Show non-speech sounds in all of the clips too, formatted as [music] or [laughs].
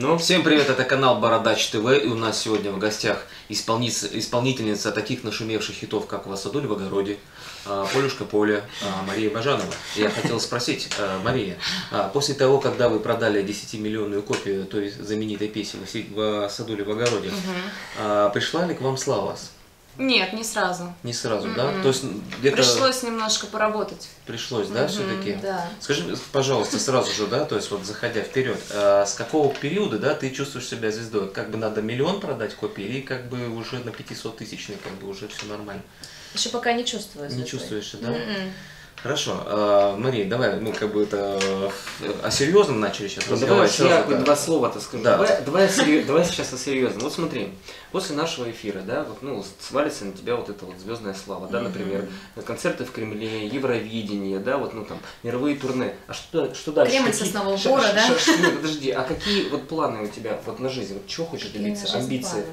Ну, Всем привет, это канал Бородач ТВ, и у нас сегодня в гостях исполниц- исполнительница таких нашумевших хитов, как «Васадуль в огороде», а, «Полюшка поле», а, Мария Бажанова. Я хотел спросить, а, Мария, а, после того, когда вы продали 10-миллионную копию той знаменитой песни «Васадуль в огороде», а, пришла ли к вам слава? Нет, не сразу. Не сразу, да? Мгм. То есть где-то Пришлось немножко поработать. пришлось, да, Мгм, все-таки? Да. Скажи, пожалуйста, сразу же, да, то есть вот заходя вперед, а с какого периода, да, ты чувствуешь себя звездой? Как бы надо миллион продать копий или как бы уже на 500 тысячный, как бы уже все нормально? Еще пока не чувствую. Не чувствуешь, да? М-м. Хорошо, а, Мария, давай, мы как бы это э, о серьезном начали сейчас Ну, давай разговаривать. я сразу, да. два слова-то скажу. Да. Давай, давай, серьё- давай сейчас о серьезном. Вот смотри, после нашего эфира, да, вот, ну, свалится на тебя вот эта вот звездная слава, да, например, концерты в Кремле, Евровидение, да, вот, ну, там, мировые турне. А что, что дальше? Кремль Какие- Соснового Бора, да? ша- нет, подожди, а какие вот планы у тебя вот на жизнь? Вот чего хочешь Какие добиться? Амбиции? планы?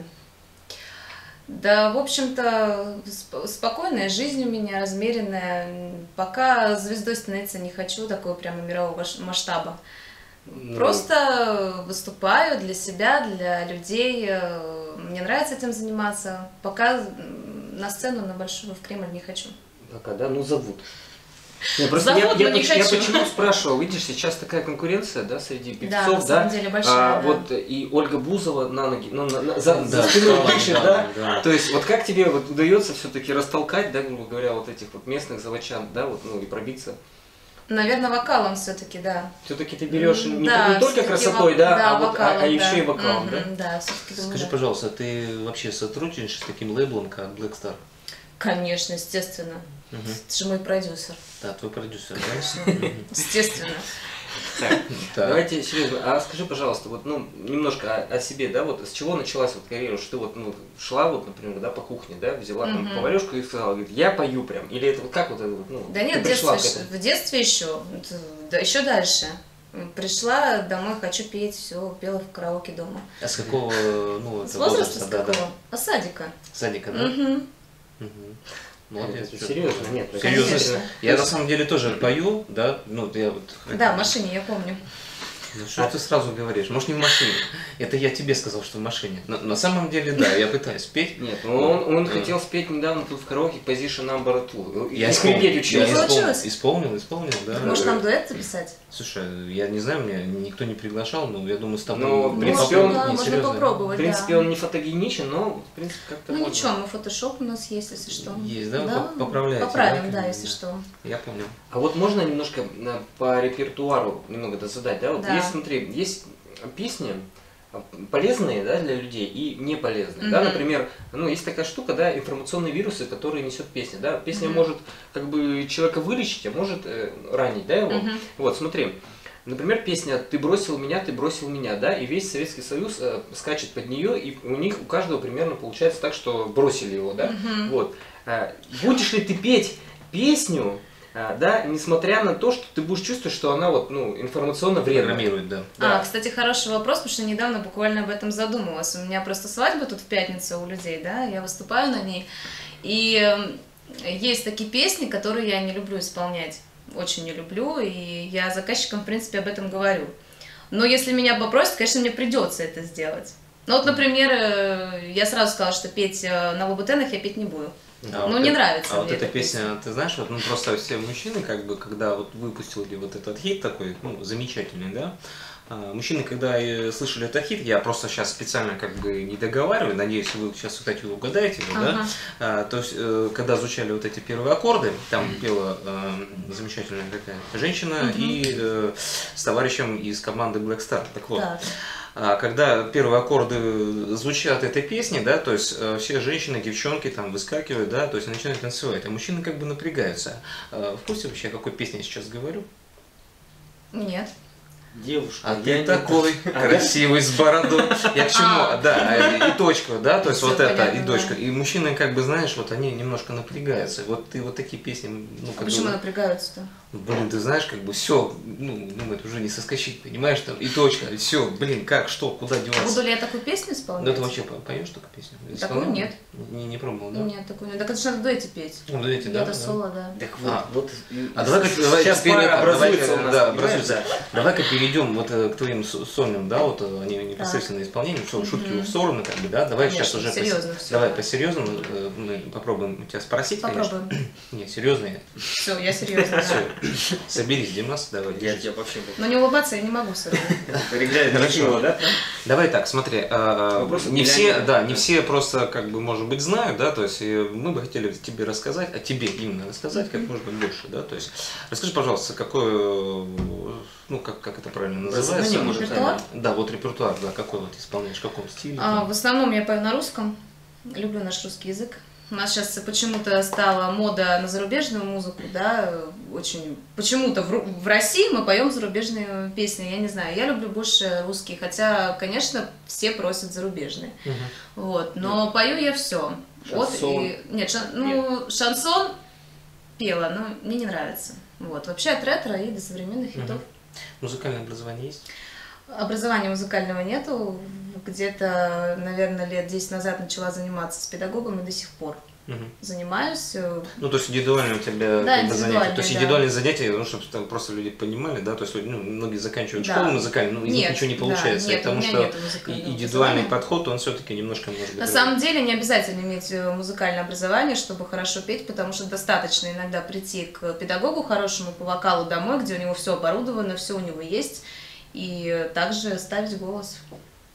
Да, в общем-то, сп- спокойная жизнь у меня, размеренная. Пока звездой становиться не хочу, такого прямо мирового масштаба. Ну, Просто выступаю для себя, для людей. э, Мне нравится этим заниматься. Пока на сцену, на большую в Кремль не хочу. Пока, да, ну зовут. Не, просто Зовут, я, я, не я хочу. почему спрашивал, видишь, сейчас такая конкуренция, да, среди Да, певцов, на самом деле большая. А, да. Вот и Ольга Бузова на ноги, ну, на- на- за, за Да, спиной да, дышит, да, да? да. То есть, вот как тебе вот удается все-таки растолкать, да, грубо говоря, вот этих вот местных заводчан, да, вот, ну, и пробиться? Наверное, вокалом все-таки, да. Все-таки ты берешь не, да, не только красотой, вок- да, да, а, вот, а- а, еще да. и вокалом, да? Мгм, Да, все-таки думаю, Скажи, да. пожалуйста, ты вообще сотрудничаешь с таким лейблом, как Black Star? Конечно, естественно. Мгм. Ты же мой продюсер. Да, твой продюсер, да? Естественно. Так. Давайте серьезно. А скажи, пожалуйста, вот ну немножко о, о себе, да, вот с чего началась вот карьера, что ты вот ну шла вот, например, да, по кухне, да, взяла там поварешку и сказала, говорит, я пою прям, или это вот как вот это вот, ну Да нет, в пришла детстве, к ещё- этому? в детстве еще. Да, еще дальше. Пришла домой, хочу петь, все, пела в караоке дома. А с какого, ну, это С возраста с да, да. какого? А садика. Садика, да? Мгм. Мгм. Нет, Молодец. это серьезно, нет, Серьезно. Конечно. Я на самом деле тоже пою, да, ну я вот. Да, в машине, я помню. Ну что ты сразу говоришь? Может не в машине? Это я тебе сказал, что в машине. На, на самом деле, да, я пытаюсь петь. Нет, ну он, он Да. хотел спеть недавно тут в караоке Position Number Two. Я и исполнил, я учился. исполнил. исполнил, Получилось? исполнил, исполнил, да. Может, нам дуэт записать? Слушай, я не знаю, меня никто не приглашал, но я думаю, с тобой Ну, в принципе, он- да, не можно серьезно. В попробовать, принципе, да. он не фотогеничен, но в принципе как-то Ну можно. ничего, мы фотошоп у нас есть, если что. Есть, да? Вы поправляете, Поправим, да, да, если да. что. Я понял. А вот можно немножко э, по репертуару немного да, задать, да? Вот Да. есть, смотри, есть песни э, полезные, да, для людей и не полезные, да, Мгм. например, ну, есть такая штука, да, информационные вирусы, которые несет песня, да, песня Мгм. может как бы человека вылечить, а может э, ранить, да, его, Мгм. вот, смотри, Например, песня «Ты бросил меня, ты бросил меня», да, и весь Советский Союз э, скачет под нее, и у них у каждого примерно получается так, что бросили его, да. Мгм. Вот. А, Будешь ли ты петь песню, да, несмотря на то, что ты будешь чувствовать, что она вот, ну, информационно вредная. Программирует, да. Да. А, кстати, хороший вопрос, потому что недавно буквально об этом задумалась. У меня просто свадьба тут в пятницу у людей, да, я выступаю на ней. И есть такие песни, которые я не люблю исполнять. Очень не люблю, и я заказчикам, в принципе, об этом говорю. Но если меня попросят, конечно, мне придется это сделать. Ну вот, например, э, я сразу сказала, что петь э, на лабутенах я петь не буду. А ну, вот не это- нравится А вот эта эта песня, ты знаешь, вот ну просто все мужчины, как бы, когда вот выпустили вот этот хит такой, ну, замечательный, да, а, Мужчины, когда слышали этот хит, я просто сейчас специально как бы не договариваю, надеюсь, вы сейчас, кстати, угадаете, его, да? Ага. А, то есть, э, когда звучали вот эти первые аккорды, там пела э, замечательная такая женщина Мгм. и э, с товарищем из команды Black Star. Так вот, Так. Когда первые аккорды звучат этой песни, да, то есть э, все женщины, девчонки там выскакивают, да, то есть начинают танцевать, а мужчины как бы напрягаются. Э, В курсе вообще, о какой песне я сейчас говорю? Нет. Девушка, А я ты не- такой [laughs] красивый с бородой. Я к чему? А. Да, и точку, да, то есть вот это, и дочка. И мужчины, как бы, знаешь, вот они немножко напрягаются. Вот ты вот такие песни, ну, А как почему напрягаются-то? блин, ты знаешь, как бы все, ну, думает, уже не соскочить, понимаешь, там, и точка, и все, блин, как, что, куда деваться. Буду ли я такую песню Ну, исполнять? ты вообще по- поешь такую песню? Такую нет. Не, не пробовал, да? Нет, такую нет. Так это же надо дуэте петь. Ну, дуэте, да, Это да. соло, да. Так вот, А. вот. А давай-ка давай сейчас пара образуется у нас, да, образуется. Давай-ка перейдем перейдем вот э, к твоим со- сольным, да, вот э, они непосредственно исполнением, все, шутки Мгм. в сторону, как бы, да, давай сейчас Конечно, уже по- серьезно всё. давай по-серьезному э, мы попробуем тебя спросить, конечно. Попробуем. [clears throat] Не, серьезные. Все, я серьезно. Все, соберись, Димас, давай. Я тебя вообще буду. Но не улыбаться я не могу все равно. Его, да? Давай так, смотри, а, Вопросы не все, да, не все просто, как бы, может быть, знают, да, то есть мы бы хотели тебе рассказать, о тебе именно рассказать как можно больше, да, то есть расскажи, пожалуйста, какой, ну, как, как это правильно называется? может, Репертуар? Да, вот репертуар, да, какой вот исполняешь, в каком стиле? А? В основном я пою на русском. Люблю наш русский язык. У нас сейчас почему-то стала мода на зарубежную музыку, да, очень... Почему-то в, в России мы поем зарубежные песни, я не знаю. Я люблю больше русские, хотя, конечно, все просят зарубежные. Мгм. Вот, но пою я все. Шансон? и... Нет, шан- ну, шансон пела, но мне не нравится. Вот, вообще от ретро и до современных хитов. Мгм. Музыкальное образование есть? Образования музыкального нету. Где-то, наверное, лет 10 назад начала заниматься с педагогом и до сих пор Мгм. занимаюсь. Ну, то есть индивидуальные у тебя Да, бы, занятия. То есть индивидуальные, да. индивидуальные занятия, ну, чтобы там просто люди понимали, да, то есть ну, многие заканчивают Да. школу музыкальную, ну, из них Нет, ничего не да, получается, нет, у потому что индивидуальный подход, он все-таки немножко может быть. На самом деле не обязательно иметь э, музыкальное образование, чтобы хорошо петь, потому что достаточно иногда прийти к педагогу хорошему по вокалу домой, где у него все оборудовано, все у него есть, и также ставить голос.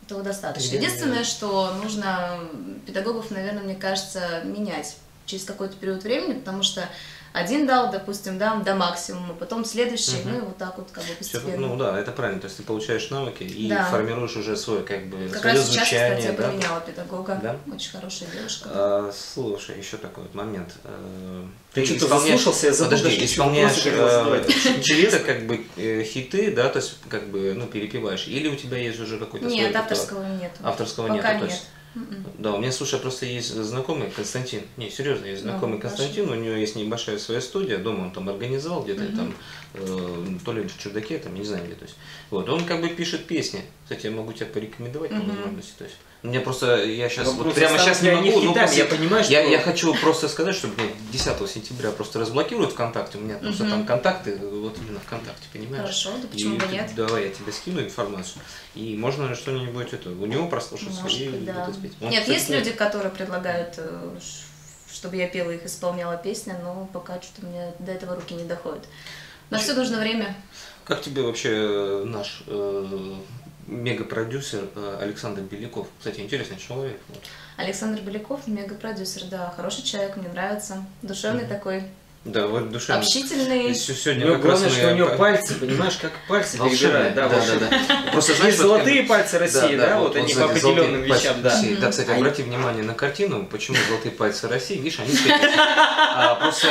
Этого достаточно. Единственное, что нужно педагогов, наверное, мне кажется, менять через какой-то период времени, потому что один дал, допустим, да, до максимума, потом следующий, Мгм. ну и вот так вот как бы постепенно. ну да, это правильно. То есть ты получаешь навыки и Да. формируешь уже свой, как бы, как свое раз сейчас, звучание. кстати, я да? поменяла педагога. Да? Очень хорошая девушка. А, слушай, еще такой вот момент. Э, Ты что-то заслушался, я забыл, Подожди, исполняешь э, чьи-то как бы э, хиты, да, то есть как бы ну перепеваешь, или у тебя есть уже какой-то Нет, авторского нет. Авторского Пока нету, то нет. есть. М-м. Да, у меня, слушай, просто есть знакомый Константин. Не, серьезно, есть Ну, знакомый хорошо. Константин, у него есть небольшая своя студия, дома он там организовал где-то Мгм. там, э, то ли в чердаке, там, не знаю где, то есть. Вот, он как бы пишет песни. Кстати, я могу тебя порекомендовать по Мгм. возможности. То есть. Мне просто, я сейчас, Вопрос, вот прямо сейчас не могу, ну, просто- Я понимаю, что- я, я хочу просто сказать, что мне 10 сентября просто разблокируют ВКонтакте, у меня просто Мгм. там контакты, вот именно ВКонтакте, понимаешь? Хорошо, да И почему бы ты- нет? Давай я тебе скину информацию. И можно что-нибудь это, у него прослушаться Может и да. спеть. Он, Нет, кстати, есть люди, которые предлагают, э, чтобы я пела их, исполняла песни, но пока что-то у меня до этого руки не доходят. На все нужно время. Как тебе вообще э, наш э, мега-продюсер э, Александр Беляков? Кстати, интересный человек. Александр Беляков, мега-продюсер, да, хороший человек, мне нравится. Душевный такой, Да, вот душа. общительный. Сегодня У него как раз главное, мы- что у него пальцы, понимаешь, как пальцы перебирают. Да, да, да, да. Просто знаешь, вот золотые пальцы России, да, вот они по определенным вещам, да. России. Да, кстати, А обрати внимание на картину, почему золотые пальцы России, видишь, они светятся. А, Просто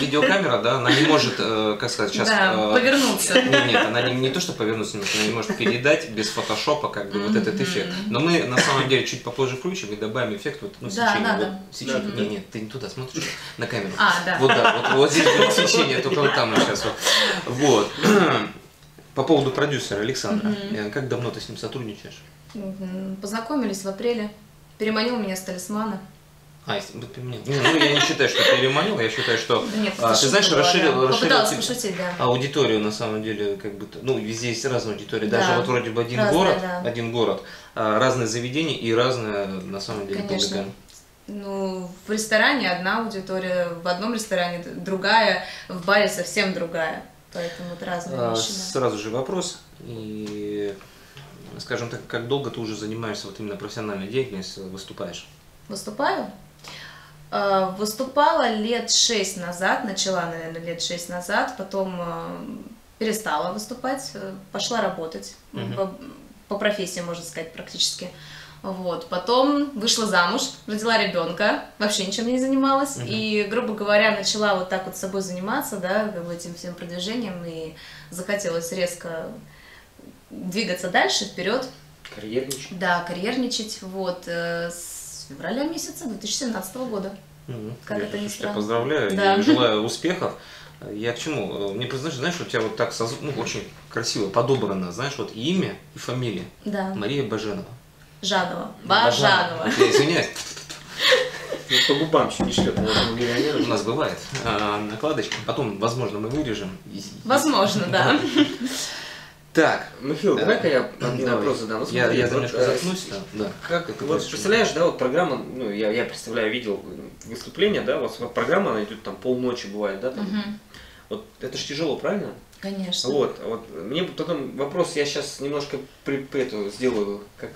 видеокамера, да, она не может, э, как сказать, сейчас... Да, э, повернуться. Нет, нет, она не, не то, что повернуться, но она не может передать без фотошопа как бы вот этот эффект. Но мы на самом деле чуть попозже включим и добавим эффект вот, ну, Да, сечение. Вот, сечение. Да, да, Нет, нет, ты не туда смотришь, на камеру. А, да. Вот да, вот, вот здесь будет свечение, только вот там сейчас вот. [clears throat] По поводу продюсера Александра. Э, Как давно ты с ним сотрудничаешь? Познакомились в апреле. Переманил меня с талисмана. А, ну, я не считаю, что переманил, я считаю, что нет, а, ты знаешь, расширил, да. расширил тебе- пошутить, да. аудиторию на самом деле, как бы, ну, везде есть разная аудитория. Да. Даже вот вроде бы один Разная, город, да. один город, а, разные заведения и разная, на самом деле, Конечно. публика. Ну, в ресторане одна аудитория, в одном ресторане другая, в баре совсем другая. Поэтому это разные А, вещи. да. Сразу же вопрос. И, скажем так, как долго ты уже занимаешься вот именно профессиональной деятельностью, выступаешь? Выступаю? А, Выступала лет шесть назад, начала, наверное, лет шесть назад, потом э, перестала выступать, э, пошла работать Мгм. по, по профессии, можно сказать, практически. Вот. Потом вышла замуж, родила ребенка, вообще ничем не занималась. Мгм. И, грубо говоря, начала вот так вот собой заниматься, да, как бы этим всем продвижением, и захотелось резко двигаться дальше, вперед, Карьерничать. да, карьерничать, вот, э, с февраля месяца 2017 года. Мгм. Как Я это ни странно. поздравляю Да. и [laughs] желаю успехов. Я к чему? Мне просто, знаешь, у тебя вот так соз- ну, очень красиво подобрано, знаешь, вот имя и фамилия. Да, Мария Баженова. Жанова, Бажанова. Я извиняюсь, Ну, по губам еще не шлет, наверное, у нас бывает а, накладочка. Потом, возможно, мы вырежем. Возможно, да. Так, Михаил, Да. давай-ка я один Давай. вопрос задам. Вот я, смотри, я вот, немножко э, заткнусь, да. да. Как, Это вот представляешь, да, вот программа, ну, я, я представляю, видел выступление, да, вот программа, она идет там полночи бывает, да, там. Мгм. Вот это ж тяжело, правильно? Конечно. Вот, вот. Мне потом вопрос, я сейчас немножко при, при- эту сделаю, как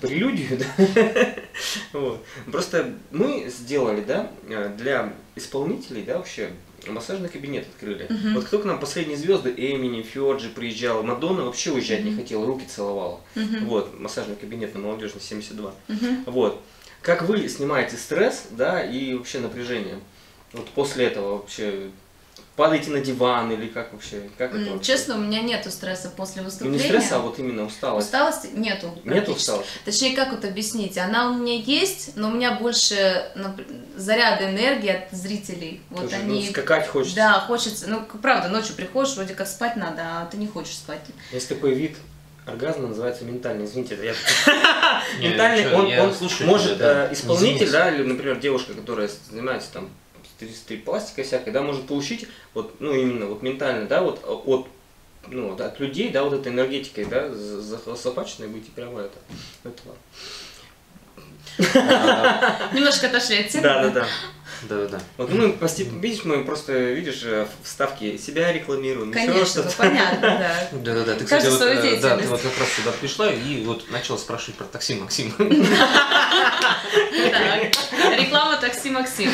прелюдию, [laughs] да? Вот. Просто мы сделали, да, для исполнителей, да, вообще массажный кабинет открыли. Мгм. Вот кто к нам последние звезды, Эмини, Фьорджи приезжал, Мадонна вообще уезжать не Мгм. хотела, руки целовала. Мгм. Вот, массажный кабинет на Молодежной 72. Мгм. Вот. Как вы снимаете стресс, да, и вообще напряжение? Вот после этого вообще падаете на диван или как вообще? Как это вообще? Честно, у меня нету стресса после Ну, выступления. не стресса, а вот именно усталость. Усталости нету. Нету усталости? Точнее, как вот объяснить? Она у меня есть, но у меня больше заряда энергии от зрителей. Вот Тоже, они... ну, скакать хочется. Да, хочется. Ну, правда, ночью приходишь, вроде как спать надо, а ты не хочешь спать. Есть такой вид оргазма, называется ментальный. Извините, это я... [laughs] Ментальный, он, он слушаю может, э, исполнитель, да, или, например, девушка, которая занимается там стри- стрип-пластикой всякой, да, может получить, вот, ну, именно, вот ментально, да, вот от ну, вот от людей, да, вот этой энергетикой, да, за- за- захваченной быть и прямо это. этого. А, [laughs] Немножко отошли от темы. Да, да, да. Да, да. Вот мы постепенно, видишь, мы просто, видишь, э, вставки себя рекламируем, Конечно, ну, понятно, да. Да, да, да. Ты, Каждый кстати, вот, э, да, ты вот как раз сюда пришла и вот начала спрашивать про такси Максим. [laughs] Так, реклама такси Максим.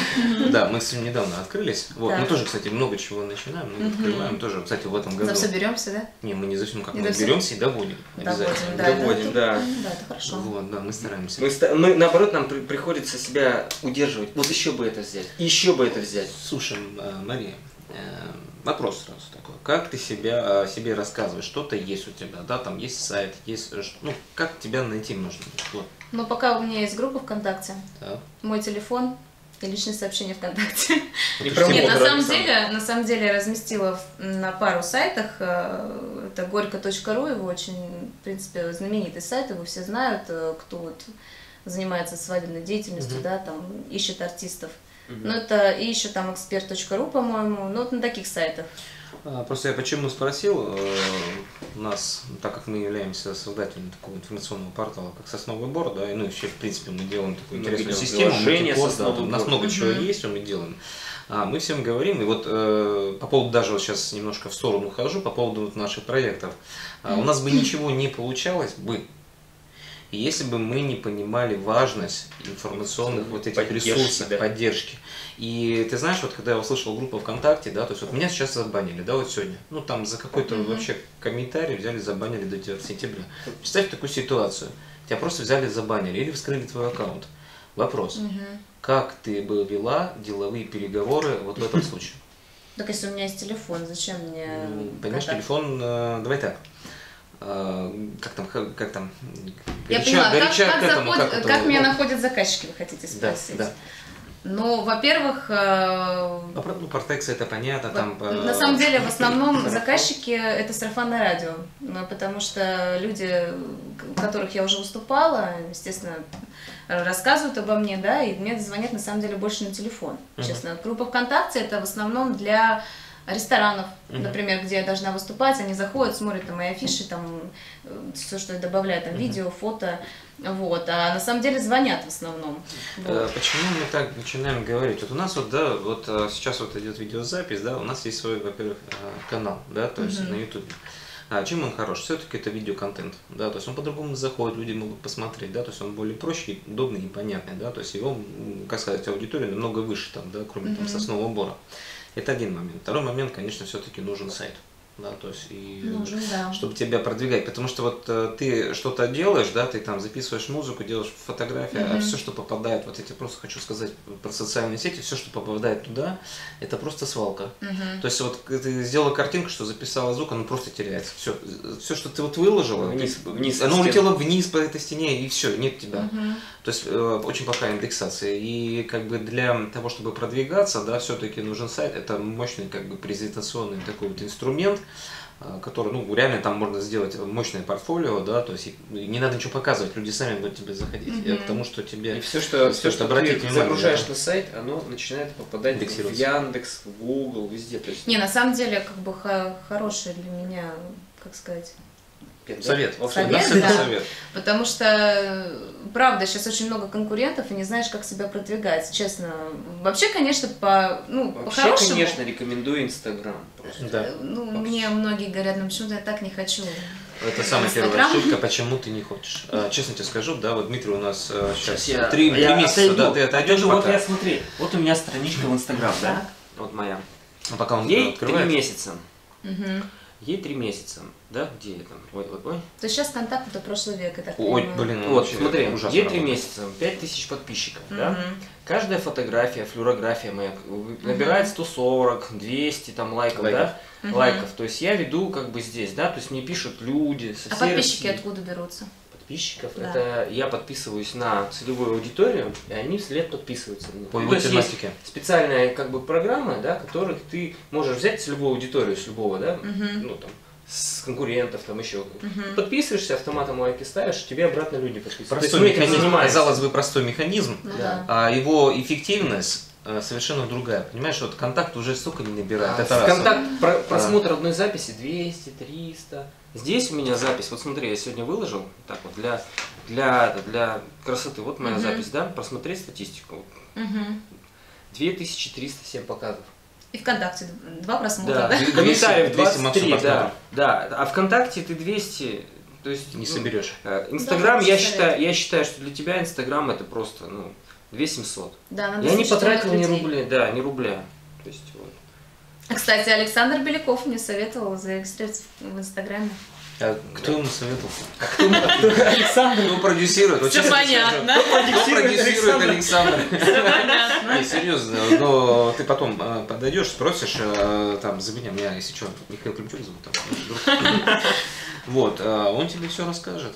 Да, мы с ним недавно открылись. Вот, мы тоже, кстати, много чего начинаем, много открываем тоже. Кстати, в этом году. За все беремся, да? Не, мы не совсем как Не мы беремся и доводим. Обязательно. да. Доводим, это- да. Да, это хорошо. Вот, да, мы стараемся. Мы, наоборот, нам при- приходится себя удерживать. Вот еще бы это взять, еще бы это взять. Слушай, э, Мария, э, вопрос сразу такой. Как ты себя, о себе рассказываешь? Что-то есть у тебя, да? Там есть сайт, есть... э, Ну, как тебя найти можно? Вот, Но пока у меня есть группа ВКонтакте, да. мой телефон и личные сообщения ВКонтакте. Не что, Нет, на самом деле, на самом деле я разместила на пару сайтах. э, Это горько.ру, его очень, в принципе, знаменитый сайт, его все знают, э, кто вот занимается свадебной деятельностью, да, там ищет артистов. Мгм. Ну, это и еще там эксперт.ру, по-моему, ну, вот на таких сайтах. А, Просто я почему спросил, э, у нас, так как мы являемся создателями такого информационного портала, как Сосновый Бор, да, и ну еще в принципе мы делаем такую интересную ведем систему, мультипост, да, у нас много чего Мгм. есть, мы делаем. А, мы всем говорим, и вот э, по поводу даже вот сейчас немножко в сторону хожу, по поводу вот наших проектов. А, у нас бы ничего не получалось бы, если бы мы не понимали важность информационных вот этих Поддержки, ресурсов, да. поддержки. И ты знаешь, вот когда я услышал группу ВКонтакте, да, то есть вот меня сейчас забанили, да, вот сегодня. Ну там за какой-то Мгм. вообще комментарий взяли, забанили до 9 сентября. Представь такую ситуацию. Тебя просто взяли, забанили или вскрыли твой аккаунт. Вопрос. Мгм. Как ты бы вела деловые переговоры вот в этом [laughs] случае? Так если у меня есть телефон, зачем мне Понимаешь, телефон, э, давай так. Э, Как там, как там, Я горяча- поняла, как, горяча как к этому, заход- как как меня ну, находят заказчики, вы хотите Да, спросить? да. Ну, во-первых, э, Ну, про- ну, Портекс это понятно, там... Э, На самом деле, в основном заказчики это сарафанное радио, ну, потому что люди, у которых я уже выступала, естественно, рассказывают обо мне, да, и мне звонят на самом деле больше на телефон, честно. Группа ВКонтакте это в основном для ресторанов, Мгм. например, где я должна выступать, они заходят, смотрят на мои афиши, там все, что я добавляю, там Мгм. видео, фото, вот, а на самом деле звонят в основном. Вот. Э, Почему мы так начинаем говорить? Вот у нас вот, да, вот э, сейчас вот идет видеозапись, да, у нас есть свой, во-первых, э, канал, да, то есть Мгм. на YouTube. А чем он хорош? Все-таки это видеоконтент, да, то есть он по-другому заходит, люди могут посмотреть, да, то есть он более проще, удобный и понятный, да, то есть его, как сказать, аудитория намного выше там, да, кроме там Мгм. соснового бора. Это один момент. Второй момент, конечно, все-таки нужен сайт, да, то есть и Нужен, да. чтобы тебя продвигать. Потому что вот э, ты что-то делаешь, да, ты там записываешь музыку, делаешь фотографии, а Мгм. все, что попадает, вот я тебе просто хочу сказать про социальные сети, все, что попадает туда, это просто свалка. Мгм. То есть вот ты сделала картинку, что записала звук, оно просто теряется. Все, все, что ты вот выложила, Вниз, ты- вниз оно улетело вниз по этой стене и все, нет тебя. Мгм. То есть э, очень плохая индексация. И как бы для того, чтобы продвигаться, да, все-таки нужен сайт. Это мощный как бы презентационный такой вот инструмент, который, ну, реально там можно сделать мощное портфолио, да, то есть и не надо ничего показывать, люди сами будут тебе заходить. Я Мгм. к тому, что И тебе... все, что, все, что обратить ты внимание, загружаешь да. на сайт, оно начинает попадать в. Яндекс, в Google, везде. То есть, Не, на самом деле, как бы ха- хороший для меня, как сказать, Совет. У нас Совет, да. совет. Потому что, э, правда, сейчас очень много конкурентов, и не знаешь, как себя продвигать, честно. Вообще, конечно, по, ну, Вообще, по-хорошему... конечно, рекомендую Инстаграм. Да. э, Ну, мне многие говорят, ну почему-то я так не хочу. Это самая первая Инстаграм? ошибка, почему ты не хочешь. А, Честно тебе скажу, да, вот Дмитрий у нас э, сейчас Сейчас я, три, три я месяца, отойду. да, ты отойдешь Отойду. Вот пока. я смотри, вот у меня страничка в Инстаграм, да? Вот моя. А пока он Ей три месяца. Мгм. Ей три месяца. Да, где я там? Ой, ой, ой. То есть сейчас контакт это прошлый век, так Ой, понимаю. блин, ну Вот, вообще смотри, ужасно ей три месяца, пять тысяч подписчиков, да? Мгм. Каждая фотография, флюорография моя набирает 140, 200 там лайков, Лайков. да? Мгм. Лайков. То есть я веду как бы здесь, да? То есть мне пишут люди со А подписчики России. откуда берутся? Подписчиков. Да. Это я подписываюсь на целевую аудиторию, и они вслед подписываются. По Ну, его тематике. специальная как бы программа, да, которых ты можешь взять целевую аудиторию с любого, да, Мгм. ну там с конкурентов, там еще. Мгм. Подписываешься, автоматом лайки ставишь, тебе обратно люди подписываются. Есть Простой механизм, казалось бы, простой механизм, Ну Да. а его эффективность совершенно другая. Понимаешь, вот контакт уже столько не набирает. А, это в раз. контакт про- просмотр одной записи 200, 300. Здесь у меня запись, вот смотри, я сегодня выложил, так вот, для, для, для красоты, вот моя Мгм. запись, да, просмотреть статистику. Мгм. 2307 показов. И ВКонтакте два просмотра, Да, да? Комментариев 200 23, максимум да, да. А ВКонтакте ты 200, то есть... Не ну, соберешь. э, Инстаграм, Да, я считаю, я считаю, что для тебя Инстаграм это просто, ну, 2700. Да, надо Я не потратил ни рубля, да, ни рубля. То есть, вот. Кстати, Александр Беляков мне советовал зарегистрироваться в Инстаграме. А кто ему советовал? Александр, Кто продюсирует? Вот Всё честно тебе скажу, понятно. Кто продюсирует Александр? Все понятно. Не, серьезно, но ты потом э, подойдешь, спросишь, э, там, за меня, меня, если что, Михаил Климчук зовут, там. [laughs] Вот, э, он тебе все расскажет.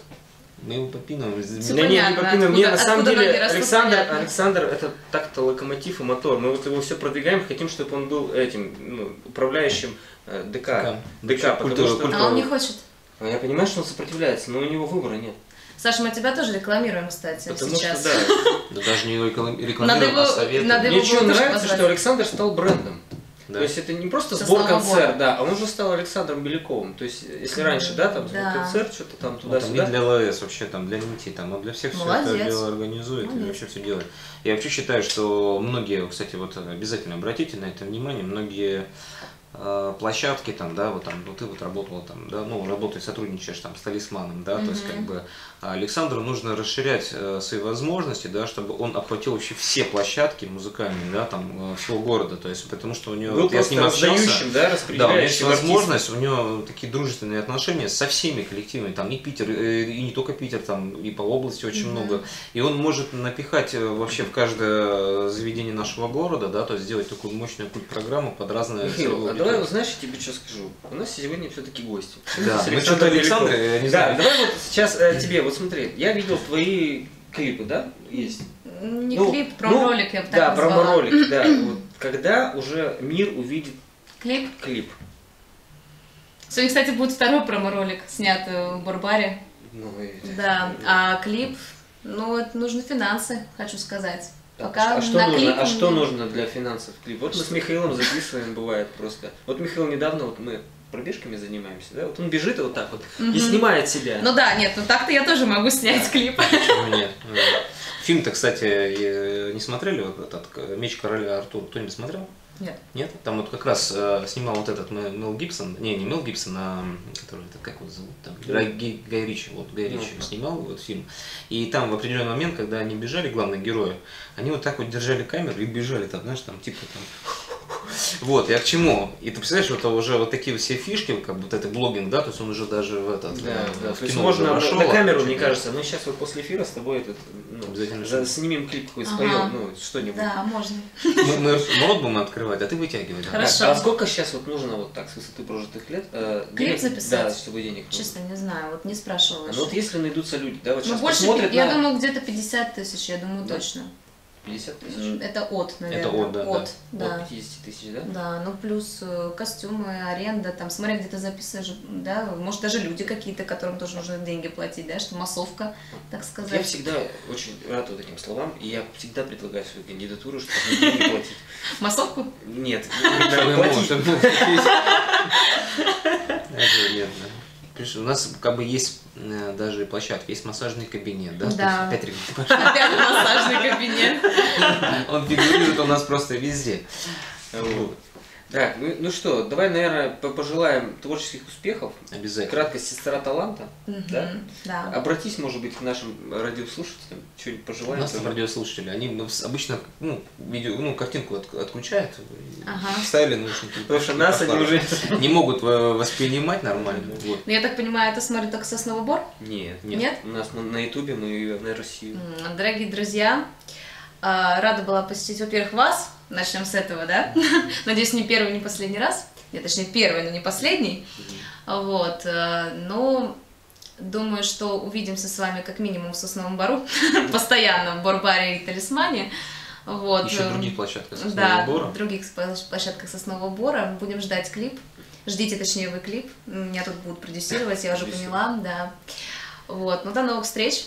Мы его попинаем. Всё Да нет, не понятно, попинаем. Мне на откуда- самом откуда деле Александр, понятно. Александр это так-то локомотив и мотор. Мы вот его все продвигаем, хотим, чтобы он был этим ну, управляющим э, ДК. ДК, потому Культура, что культура. А он не хочет. А я понимаю, что он сопротивляется, но у него выбора нет. Саша, мы тебя тоже рекламируем, кстати, Потому сейчас. что да. Да даже не реклам- Надо рекламируем, его- а советуем. надо его Мне что тоже нравится, позвать. что Александр стал брендом. Да. То есть это не просто Со сбор концерт, да, а он уже стал Александром Беляковым. То есть, если раньше, да, там сбор Да. концерт, что-то там Вот, там не туда-сюда. для ЛС, вообще там для НИТИ, там он для всех все это Молодец. дело организует и Молодец. вообще все делает. Я вообще считаю, что многие, кстати, вот обязательно обратите на это внимание, многие площадки там, да, вот там, ну ты вот работала там, да, ну работаешь, сотрудничаешь там с талисманом, да, то есть как бы Александру нужно расширять э, свои возможности, да, чтобы он охватил вообще все площадки музыкальные, да, там э, всего города, то есть потому что у него, Был вот я с ним общался, да, да, у меня есть возможность, у него такие дружественные отношения со всеми коллективами, там и Питер, э, и не только Питер, там и по области очень Мгм. много. И он может напихать э, вообще в каждое заведение нашего города, да, то есть сделать такую мощную культ-программу под разные целевые давай, вот знаешь, я тебе что скажу? У нас сегодня все-таки гости. [laughs] Да, мы что-то. Александр, я не Да, знаю. давай вот сейчас э, тебе, вот смотри, я видел твои клипы, да, есть? Не Ну, клип, ну, промо-ролик, я бы так Да, назвала. промо-ролик, да. Вот когда уже мир увидит Клип. клип? Сегодня, кстати, будет второй промо-ролик, снят в Барбаре. Ну, и- Да, а клип, ну, это нужны финансы, хочу сказать. Так, Пока а что нужно? А что нужно для финансов клип? Вот мы с Михаилом записываем, бывает просто. Вот Михаил недавно, вот мы пробежками занимаемся, да? Вот он бежит и вот так вот и Мгм. снимает себя. Ну да, нет, ну так-то я тоже могу снять клип. Почему нет? Фильм-то, кстати, э, не смотрели, вот этот «Меч короля Артура», кто-нибудь смотрел? Нет. Нет? Там вот как раз э, снимал вот этот Мел Гибсон, не, не Мел Гибсон, а который, это как его зовут, там, Гай, Гай- Гай Ричи, вот Гай Ричи Ну. снимал вот фильм. И там в определенный момент, когда они бежали, главные герои, они вот так вот держали камеру и бежали там, знаешь, там типа там вот, я к чему? И ты представляешь, это уже вот такие все фишки, как вот это блогинг, да, то есть он уже даже в этот Да, да. в То есть кино можно уже на, вошел, на камеру, а мне почему? кажется. Мы сейчас вот после эфира с тобой этот, ну, Обязательно за- снимем клип какой-то, Ага. споем, ну, что-нибудь. Да, можно. Мы, мы рот будем открывать, а ты вытягивай. да. Хорошо. А, а сколько сейчас вот нужно вот так с высоты прожитых лет? э, Клип денег? записать? Да, чтобы денег нужно. Честно, не знаю, вот не спрашивала. А. Ну вот если найдутся люди, да, вот Ну, сейчас больше, посмотрят пи- я на думаю, где-то 50 тысяч, я думаю, Да. точно. 50 тысяч. Это от, наверное. от, да, От, От да. 50 тысяч, да? Да, ну плюс э, костюмы, аренда, там, смотря где ты записываешь, да, может даже люди какие-то, которым тоже нужно деньги платить, да, что массовка, так Я сказать. всегда очень рад вот этим словам, и я всегда предлагаю свою кандидатуру, чтобы деньги платить. [laughs] Массовку? Нет, платить. [laughs] У нас как бы есть э, даже площадка, есть массажный кабинет, да? Да. Опять. Опять массажный кабинет. Он фигурирует у нас просто везде. Вот. Так, ну, ну что, давай, наверное, по- пожелаем творческих успехов, Обязательно. краткость сестра таланта. Да? Мгм, Да. Обратись, может быть, к нашим радиослушателям, что-нибудь У пожелаем. нас там радиослушатели, они ну, обычно ну, видео, ну, картинку от- отключают, и Ага. вставили наушники. Потому что нас они уже... не могут э, воспринимать нормально. Вот. Ну, я так понимаю, это смотрит только Сосновый Бор? Нет, Нет? У нас на- на ютубе мы на Россию. Дорогие друзья, рада была посетить, во-первых, вас. Начнем с этого, да? [laughs] Надеюсь, не первый, не последний раз. Нет, точнее, первый, но не последний. Вот. э, Ну, думаю, что увидимся с вами как минимум в Сосновом Бору. [laughs] Постоянно в Борбаре и Талисмане. Вот. Еще э, других площадках Да, Соснового Бора. в других площадках Соснового Бора. Будем ждать клип. Ждите, точнее, вы клип. Меня тут будут продюсировать, я уже поняла, да. Вот. Ну, до новых встреч.